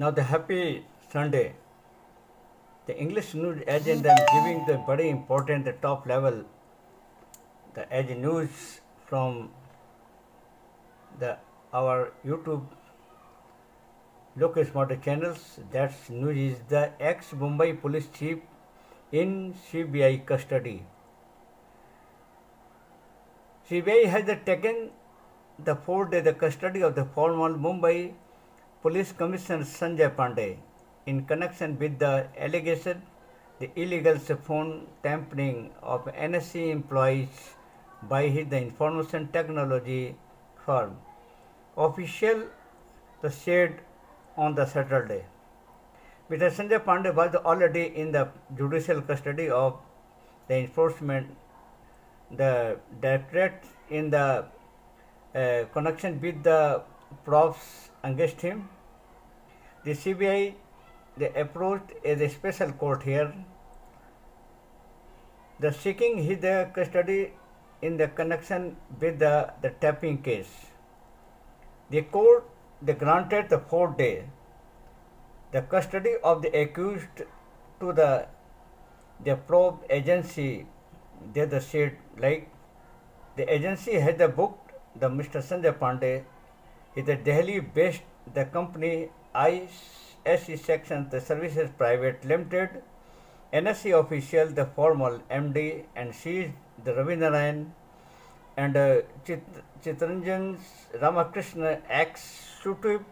Now the happy Sunday. The English news agenda I'm giving the very important the top level the as news from the our YouTube local smart channels. That's news is the ex Mumbai police chief in CBI custody. CBI has taken the four day the custody of the former Mumbai Police Commissioner Sanjay Pandey in connection with the allegation the illegal phone tampering of NSE employees by the information technology firm. Official the said on the Saturday. Mr. Sanjay Pandey was already in the judicial custody of the enforcement, the directorate in the uh, connection with the proofs against him. The CBI they approached as a special court here. The seeking his custody in the connection with the, the tapping case. The court they granted the four day the custody of the accused to the the probe agency they the said like the agency had the booked the Mr. Sanjay Pandey is the Delhi based the company ISC section the services private limited NSE official the formal MD and seized the Ravi Narain and uh, Chit Chitranjan Ramakrishna executive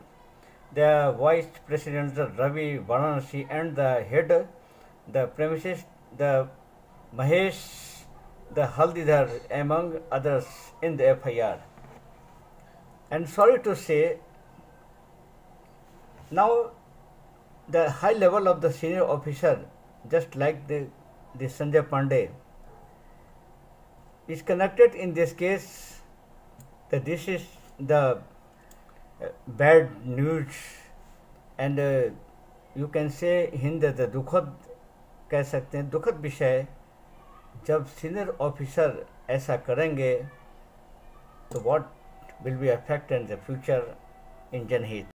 the vice president Ravi Varanasi and the head the premises the Mahesh the Haldipur among others in the FIR. And sorry to say, now the high level of the senior officer, just like the, the Sanjay Pandey, is connected in this case that this is the uh, bad news and uh, you can say Hind the दुखद कह सकते हैं दुखद विषय जब senior officer ऐसा करेंगे तो what will be affected in the future engine heat.